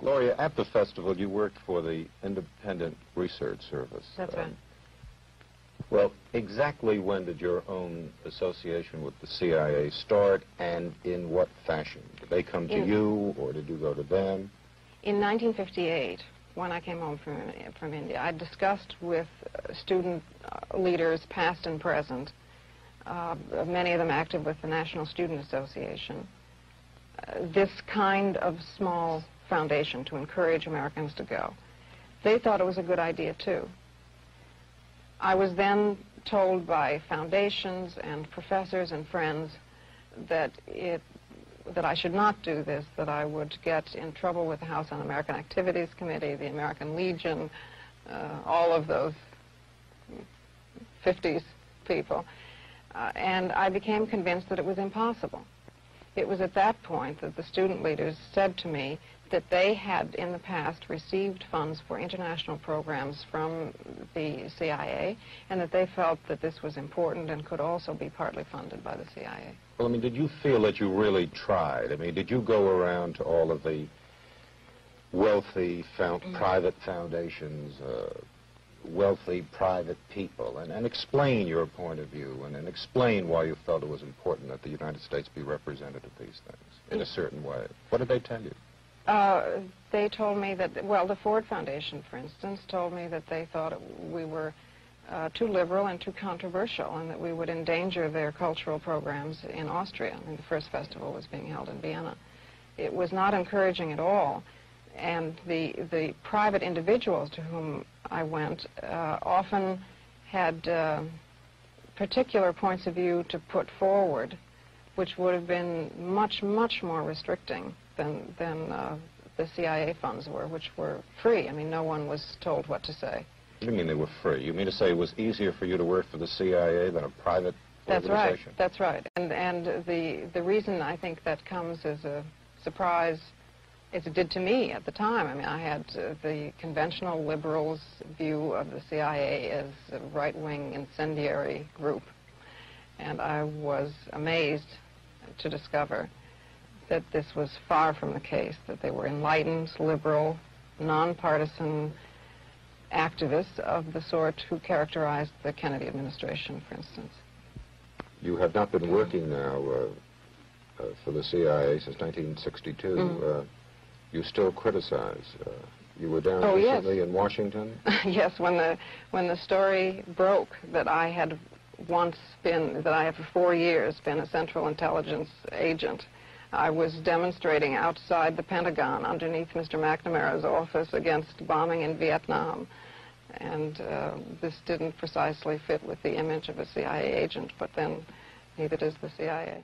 Gloria, at the festival, you worked for the Independent Research Service. That's Um, right. Well, exactly when did your own association with the CIA start, and in what fashion? Did they come to In- you, or did you go to them? In 1958, when I came home from, from India, I discussed with uh, student uh, leaders, past and present, uh, many of them active with the National Student Association, uh, this kind of small foundation to encourage Americans to go. They thought it was a good idea, too. I was then told by foundations and professors and friends that it that I should not do this, that I would get in trouble with the House Un-American Activities Committee, the American Legion, uh, all of those 50s people. Uh, and I became convinced that it was impossible. It was at that point that the student leaders said to me that they had in the past received funds for international programs from the CIA and that they felt that this was important and could also be partly funded by the CIA. Well, I mean, did you feel that you really tried? I mean, did you go around to all of the wealthy found private foundations, uh, wealthy private people, and, and explain your point of view and, and explain why you felt it was important that the United States be represented at these things in a certain way? What did they tell you? Uh, they told me that, well, the Ford Foundation, for instance, told me that they thought we were uh, too liberal and too controversial and that we would endanger their cultural programs in Austria. I mean, the first festival was being held in Vienna. It was not encouraging at all. And the, the private individuals to whom I went uh, often had uh, particular points of view to put forward, which would have been much, much more restricting than, than uh, the CIA funds were, which were free. I mean, no one was told what to say. What do you mean they were free? You mean to say it was easier for you to work for the CIA than a private That's right. That's right. And and the the reason I think that comes as a surprise, as it did to me at the time. I mean, I had uh, the conventional liberals' view of the CIA as a right-wing incendiary group, and I was amazed to discover that this was far from the case. That they were enlightened, liberal, nonpartisan activists of the sort who characterized the Kennedy administration, for instance. You have not been working now uh, uh, for the CIA since 1962. Mhm. Uh, you still criticize. Uh, you were down Oh, yes. recently in Washington. yes, when the when the story broke that I had once been that I have for four years been a Central Intelligence agent, I was demonstrating outside the Pentagon underneath Mr. McNamara's office against bombing in Vietnam. And uh, this didn't precisely fit with the image of a CIA agent, but then neither does the CIA.